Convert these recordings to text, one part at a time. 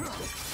Huh.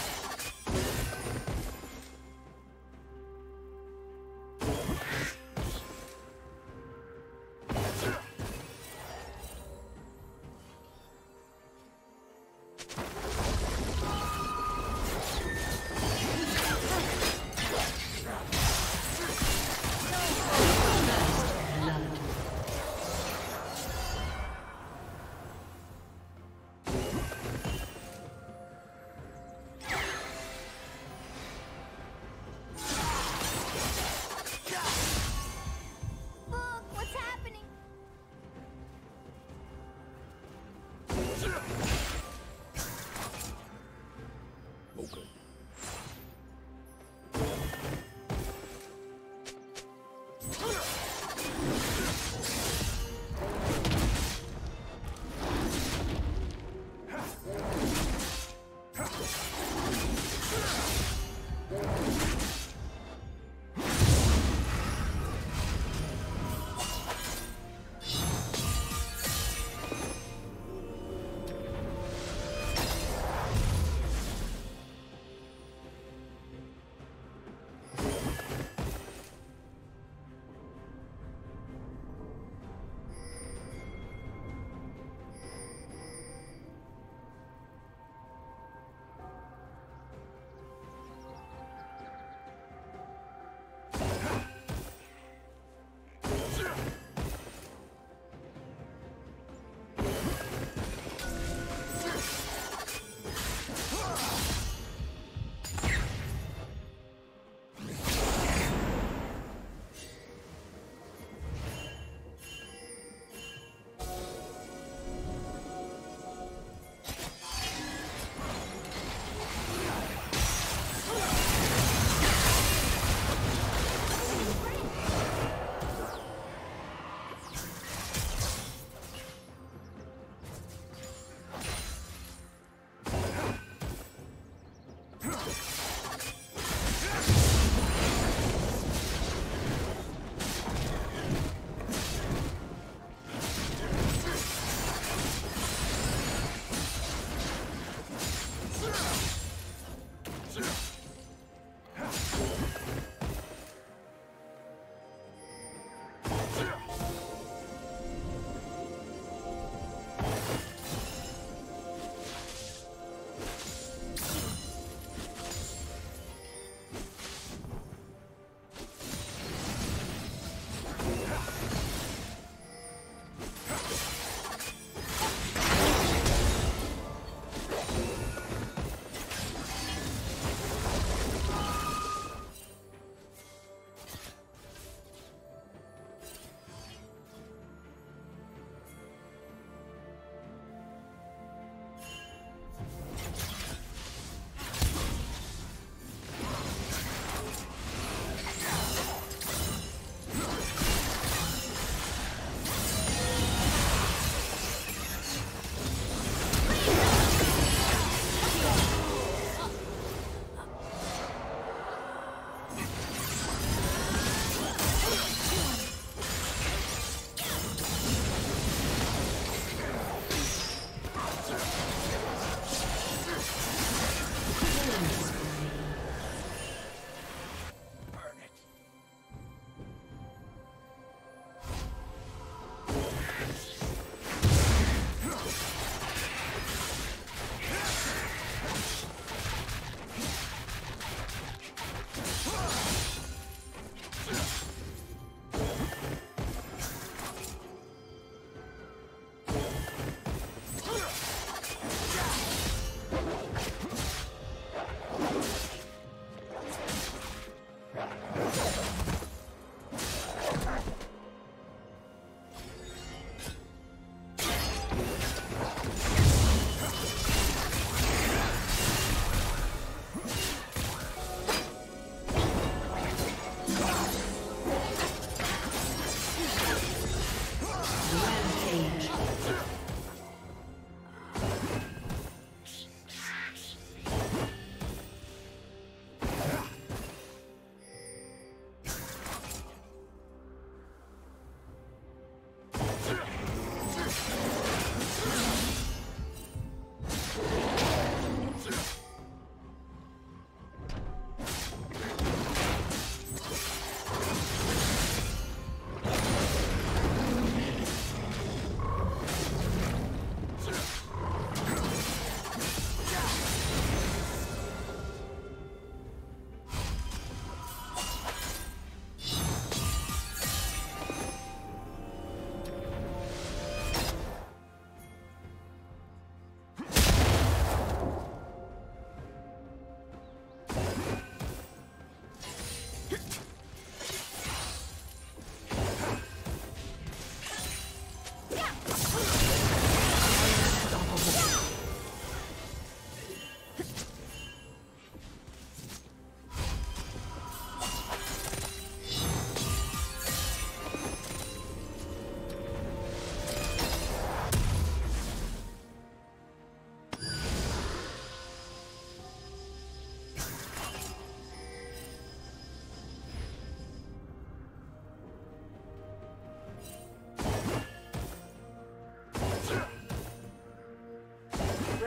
Zero.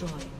Destroyed.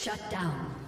Shut down.